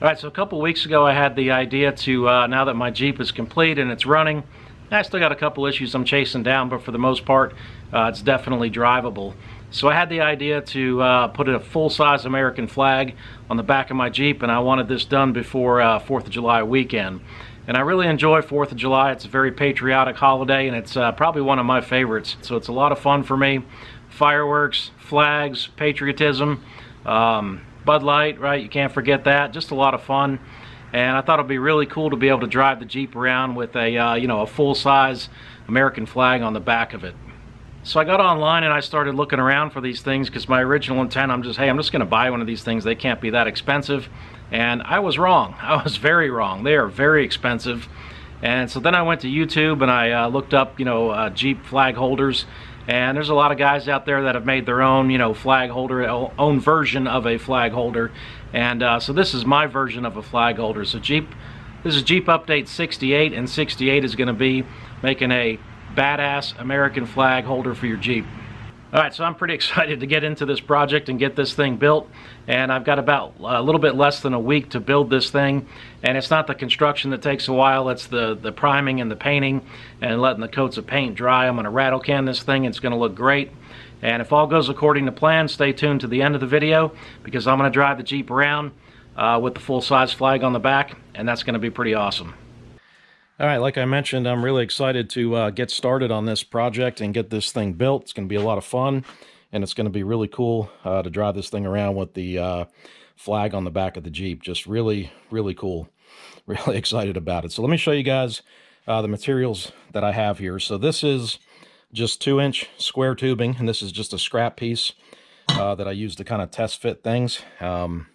All right, so a couple weeks ago I had the idea to, uh, now that my Jeep is complete and it's running, I still got a couple issues I'm chasing down, but for the most part, uh, it's definitely drivable. So I had the idea to uh, put a full-size American flag on the back of my Jeep, and I wanted this done before 4th uh, of July weekend. And I really enjoy 4th of July. It's a very patriotic holiday, and it's uh, probably one of my favorites. So it's a lot of fun for me. Fireworks, flags, patriotism. Um, Bud Light, right? You can't forget that. Just a lot of fun. And I thought it'd be really cool to be able to drive the Jeep around with a, uh, you know, a full-size American flag on the back of it. So I got online and I started looking around for these things because my original intent, I'm just, hey, I'm just going to buy one of these things. They can't be that expensive. And I was wrong. I was very wrong. They are very expensive. And so then I went to YouTube and I uh, looked up, you know, uh, Jeep flag holders and there's a lot of guys out there that have made their own, you know, flag holder, own version of a flag holder. And uh, so this is my version of a flag holder. So Jeep, this is Jeep Update 68, and 68 is going to be making a badass American flag holder for your Jeep. All right, so I'm pretty excited to get into this project and get this thing built. And I've got about a little bit less than a week to build this thing. And it's not the construction that takes a while, it's the, the priming and the painting and letting the coats of paint dry. I'm gonna rattle can this thing, it's gonna look great. And if all goes according to plan, stay tuned to the end of the video because I'm gonna drive the Jeep around uh, with the full-size flag on the back, and that's gonna be pretty awesome. All right, like I mentioned, I'm really excited to uh, get started on this project and get this thing built. It's going to be a lot of fun, and it's going to be really cool uh, to drive this thing around with the uh, flag on the back of the Jeep. Just really, really cool. Really excited about it. So let me show you guys uh, the materials that I have here. So this is just 2-inch square tubing, and this is just a scrap piece uh, that I use to kind of test fit things. Um,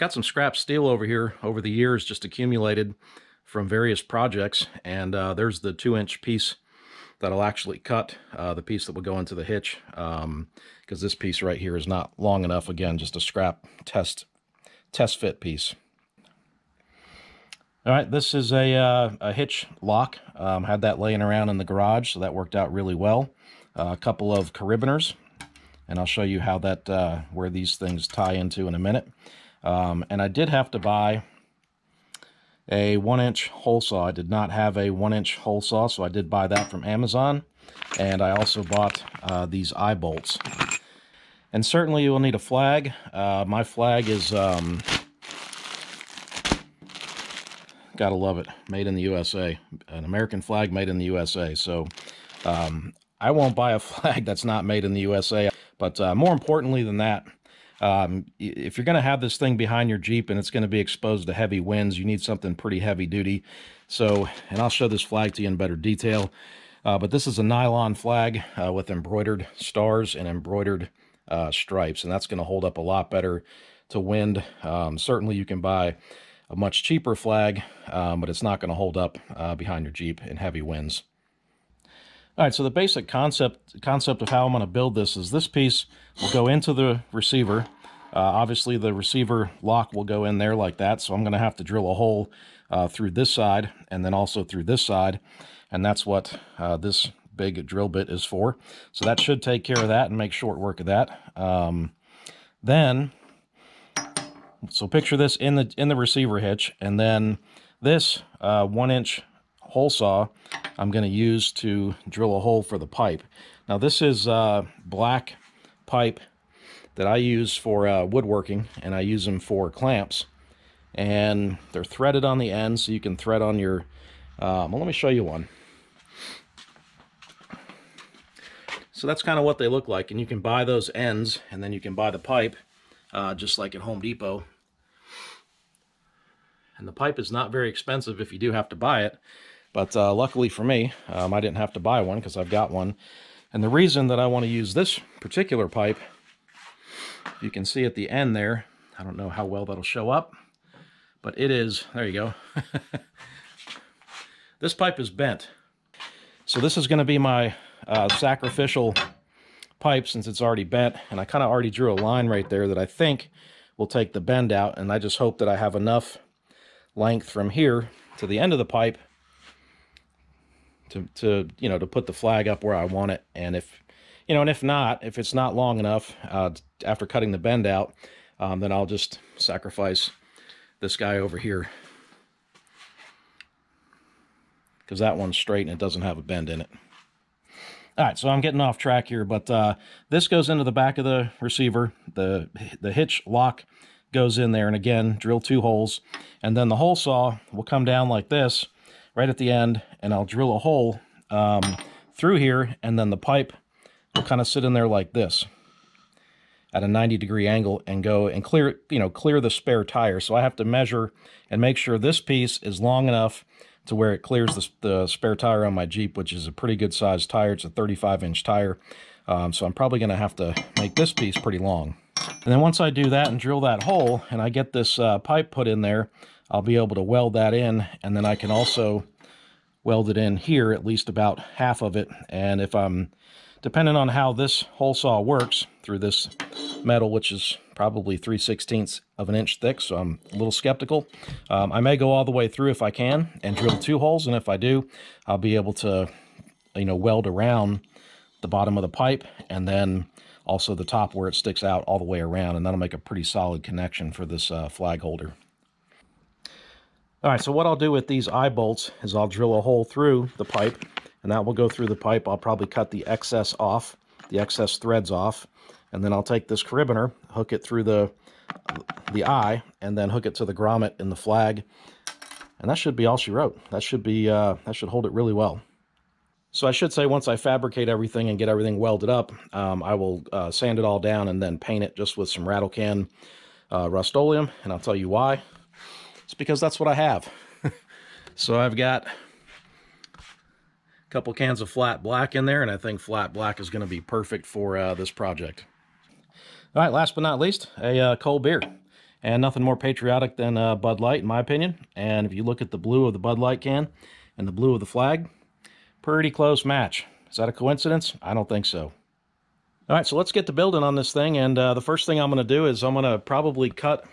got some scrap steel over here over the years just accumulated from various projects and uh, there's the two inch piece that I'll actually cut uh, the piece that will go into the hitch because um, this piece right here is not long enough again just a scrap test test fit piece. All right this is a, uh, a hitch lock. Um, had that laying around in the garage so that worked out really well. Uh, a couple of carabiners and I'll show you how that uh, where these things tie into in a minute um, and I did have to buy a one inch hole saw. I did not have a one inch hole saw, so I did buy that from Amazon. And I also bought uh, these eye bolts. And certainly you will need a flag. Uh, my flag is, um, gotta love it, made in the USA. An American flag made in the USA. So um, I won't buy a flag that's not made in the USA. But uh, more importantly than that, um, if you're going to have this thing behind your Jeep and it's going to be exposed to heavy winds, you need something pretty heavy duty. So, and I'll show this flag to you in better detail. Uh, but this is a nylon flag uh, with embroidered stars and embroidered uh, stripes, and that's going to hold up a lot better to wind. Um, certainly you can buy a much cheaper flag, um, but it's not going to hold up uh, behind your Jeep in heavy winds. All right, so the basic concept concept of how I'm going to build this is this piece will go into the receiver. Uh, obviously, the receiver lock will go in there like that, so I'm going to have to drill a hole uh, through this side and then also through this side, and that's what uh, this big drill bit is for. So that should take care of that and make short work of that. Um, then, so picture this in the in the receiver hitch, and then this uh, one inch hole saw I'm going to use to drill a hole for the pipe. Now this is uh, black pipe that I use for uh, woodworking and I use them for clamps. And they're threaded on the end so you can thread on your um, well let me show you one. So that's kind of what they look like and you can buy those ends and then you can buy the pipe uh, just like at Home Depot. And the pipe is not very expensive if you do have to buy it but uh, luckily for me, um, I didn't have to buy one because I've got one. And the reason that I want to use this particular pipe, you can see at the end there, I don't know how well that'll show up, but it is, there you go. this pipe is bent. So this is going to be my uh, sacrificial pipe since it's already bent. And I kind of already drew a line right there that I think will take the bend out. And I just hope that I have enough length from here to the end of the pipe to, to you know to put the flag up where I want it. And if you know, and if not, if it's not long enough uh, after cutting the bend out, um, then I'll just sacrifice this guy over here because that one's straight and it doesn't have a bend in it. All right, so I'm getting off track here, but uh, this goes into the back of the receiver. The, the hitch lock goes in there, and again, drill two holes. And then the hole saw will come down like this right at the end, and I'll drill a hole um, through here, and then the pipe will kind of sit in there like this at a 90 degree angle and go and clear, you know, clear the spare tire. So I have to measure and make sure this piece is long enough to where it clears the, the spare tire on my Jeep, which is a pretty good sized tire. It's a 35 inch tire. Um, so I'm probably going to have to make this piece pretty long. And then once I do that and drill that hole and I get this uh, pipe put in there, I'll be able to weld that in and then I can also weld it in here, at least about half of it. And if I'm, depending on how this hole saw works through this metal, which is probably 3 16ths of an inch thick, so I'm a little skeptical. Um, I may go all the way through if I can and drill two holes, and if I do, I'll be able to, you know, weld around the bottom of the pipe and then also the top where it sticks out all the way around, and that'll make a pretty solid connection for this uh, flag holder. All right, so what I'll do with these eye bolts is I'll drill a hole through the pipe, and that will go through the pipe. I'll probably cut the excess off, the excess threads off, and then I'll take this carabiner, hook it through the, the eye, and then hook it to the grommet in the flag. And that should be all she wrote. That should be, uh, that should hold it really well. So I should say once I fabricate everything and get everything welded up, um, I will uh, sand it all down and then paint it just with some rattle can uh, Rust-Oleum. And I'll tell you why. It's because that's what I have. so I've got a couple cans of flat black in there, and I think flat black is going to be perfect for uh, this project. All right, last but not least, a uh, cold beer. And nothing more patriotic than uh, Bud Light, in my opinion. And if you look at the blue of the Bud Light can and the blue of the flag, Pretty close match. Is that a coincidence? I don't think so. All right, so let's get to building on this thing. And uh, the first thing I'm going to do is I'm going to probably cut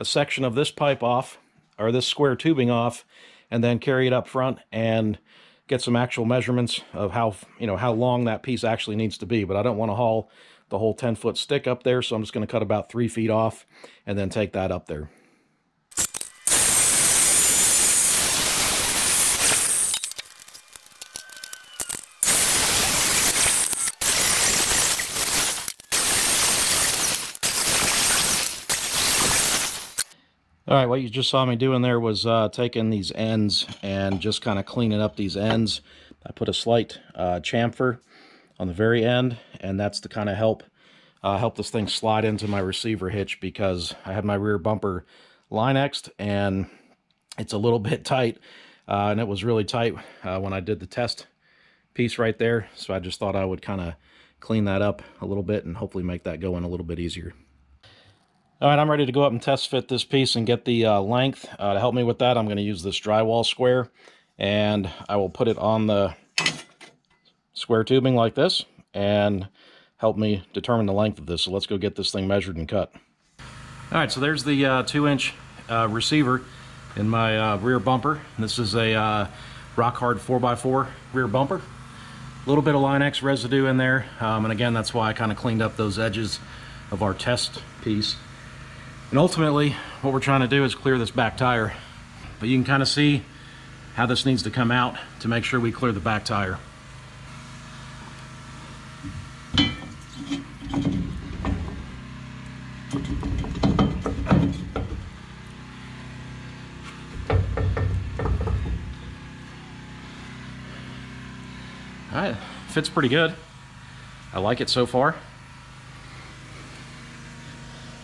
a section of this pipe off, or this square tubing off, and then carry it up front and get some actual measurements of how, you know, how long that piece actually needs to be. But I don't want to haul the whole 10-foot stick up there, so I'm just going to cut about three feet off and then take that up there. All right, what you just saw me doing there was uh, taking these ends and just kind of cleaning up these ends. I put a slight uh, chamfer on the very end, and that's to kind of help uh, help this thing slide into my receiver hitch because I had my rear bumper Line-Xed and it's a little bit tight, uh, and it was really tight uh, when I did the test piece right there. So I just thought I would kind of clean that up a little bit and hopefully make that go in a little bit easier. All right, I'm ready to go up and test fit this piece and get the uh, length. Uh, to help me with that, I'm going to use this drywall square, and I will put it on the square tubing like this and help me determine the length of this. So let's go get this thing measured and cut. All right, so there's the uh, two-inch uh, receiver in my uh, rear bumper. This is a uh, Rock Hard 4x4 rear bumper. A little bit of Line-X residue in there, um, and again, that's why I kind of cleaned up those edges of our test piece. And ultimately, what we're trying to do is clear this back tire. But you can kind of see how this needs to come out to make sure we clear the back tire. All right, fits pretty good. I like it so far.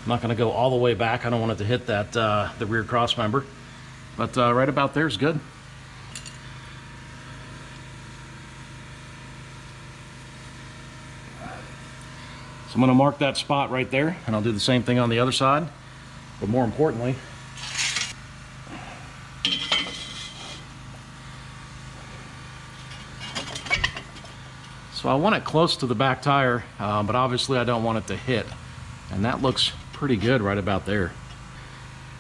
I'm not going to go all the way back. I don't want it to hit that uh, the rear cross member. But uh, right about there is good. So I'm going to mark that spot right there, and I'll do the same thing on the other side. But more importantly, so I want it close to the back tire, uh, but obviously I don't want it to hit. And that looks pretty good right about there.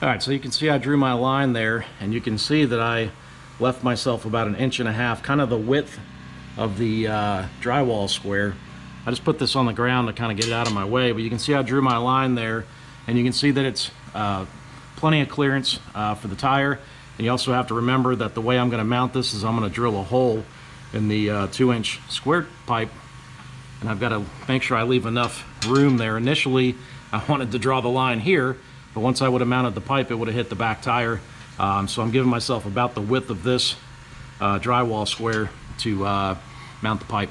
All right, so you can see I drew my line there, and you can see that I left myself about an inch and a half, kind of the width of the uh, drywall square. I just put this on the ground to kind of get it out of my way, but you can see I drew my line there, and you can see that it's uh, plenty of clearance uh, for the tire. And you also have to remember that the way I'm going to mount this is I'm going to drill a hole in the uh, two inch square pipe and I've got to make sure I leave enough room there. Initially, I wanted to draw the line here, but once I would have mounted the pipe, it would have hit the back tire. Um, so I'm giving myself about the width of this uh, drywall square to uh, mount the pipe.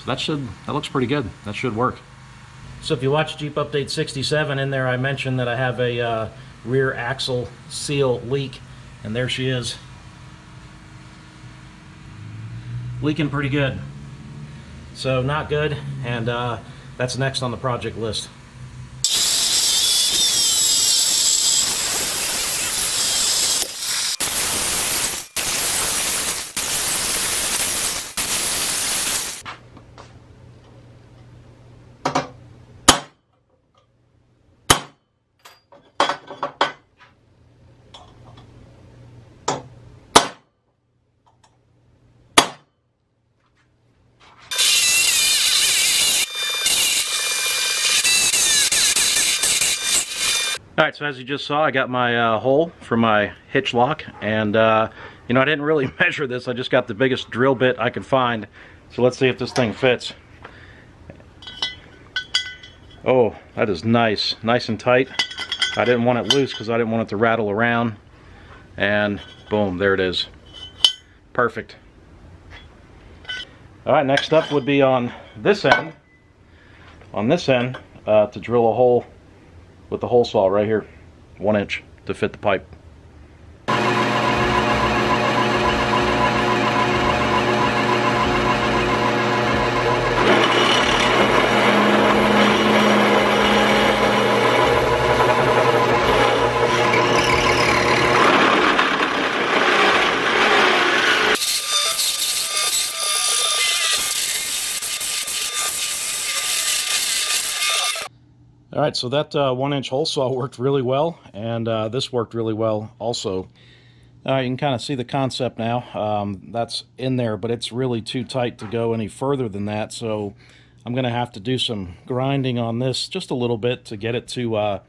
So that should, that looks pretty good. That should work. So if you watch Jeep Update 67, in there I mentioned that I have a uh, rear axle seal leak, and there she is. Leaking pretty good. So not good, and uh, that's next on the project list. All right, so as you just saw, I got my uh, hole for my hitch lock, and uh, you know, I didn't really measure this. I just got the biggest drill bit I could find. So let's see if this thing fits. Oh, that is nice, nice and tight. I didn't want it loose because I didn't want it to rattle around. And boom, there it is. Perfect. All right, next up would be on this end. On this end, uh, to drill a hole with the hole saw right here, one inch to fit the pipe. All right, so that uh, one inch hole saw worked really well, and uh, this worked really well also. Uh, you can kind of see the concept now. Um, that's in there, but it's really too tight to go any further than that, so I'm going to have to do some grinding on this just a little bit to get it to uh,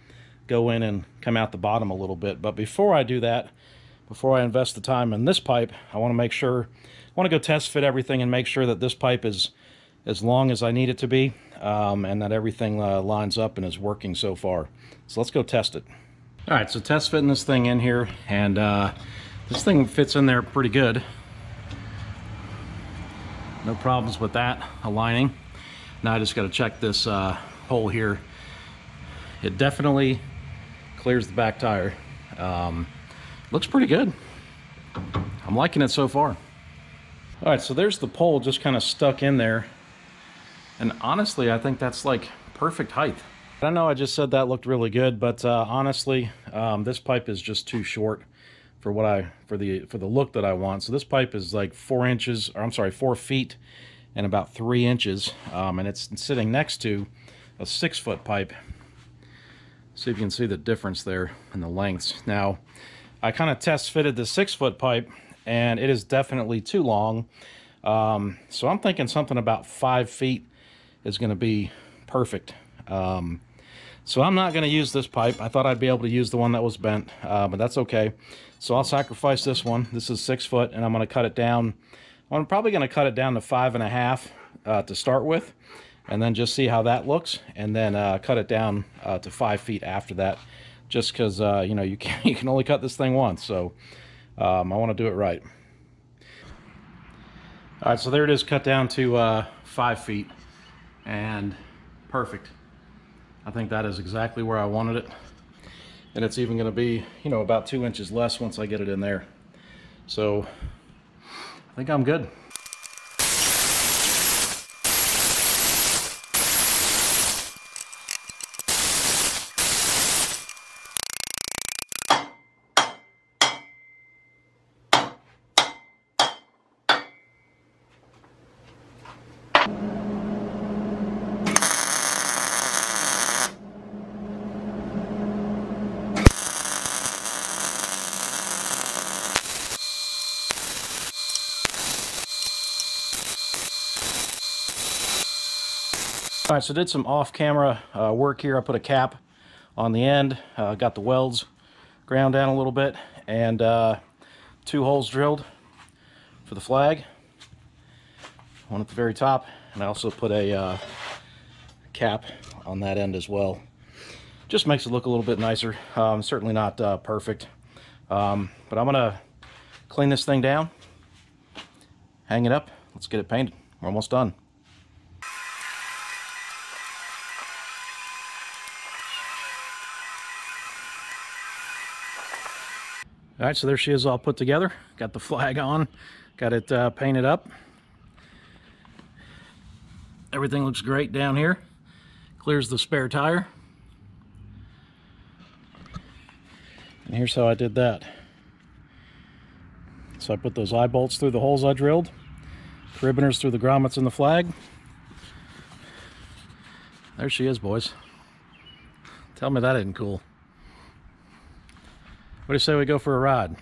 go in and come out the bottom a little bit. But before I do that, before I invest the time in this pipe, I want to make sure, I want to go test fit everything and make sure that this pipe is as long as I need it to be um, and that everything uh, lines up and is working so far. So let's go test it. All right, so test fitting this thing in here and uh, this thing fits in there pretty good. No problems with that aligning. Now I just got to check this uh, hole here. It definitely clears the back tire. Um, looks pretty good. I'm liking it so far. All right, so there's the pole just kind of stuck in there and honestly, I think that's like perfect height. I know I just said that looked really good, but uh, honestly, um, this pipe is just too short for what I for the for the look that I want. So this pipe is like four inches, or I'm sorry, four feet and about three inches, um, and it's sitting next to a six foot pipe. See if you can see the difference there in the lengths. Now, I kind of test fitted the six foot pipe, and it is definitely too long. Um, so I'm thinking something about five feet is going to be perfect. Um, so I'm not going to use this pipe. I thought I'd be able to use the one that was bent, uh, but that's okay. So I'll sacrifice this one. This is six foot, and I'm going to cut it down. I'm probably going to cut it down to five and a half uh, to start with, and then just see how that looks, and then uh, cut it down uh, to five feet after that, just because uh, you know you can you can only cut this thing once. So um, I want to do it right. All right, so there it is, cut down to uh, five feet and perfect. I think that is exactly where I wanted it. And it's even going to be, you know, about two inches less once I get it in there. So I think I'm good. All right, so did some off-camera uh, work here. I put a cap on the end. Uh, got the welds ground down a little bit and uh, two holes drilled for the flag. One at the very top, and I also put a uh, cap on that end as well. Just makes it look a little bit nicer. Um, certainly not uh, perfect, um, but I'm gonna clean this thing down, hang it up. Let's get it painted. We're almost done. All right, so there she is all put together. Got the flag on, got it uh, painted up. Everything looks great down here. Clears the spare tire. And here's how I did that. So I put those eye bolts through the holes I drilled, ribboners through the grommets in the flag. There she is, boys. Tell me that isn't cool. What do you say we go for a ride?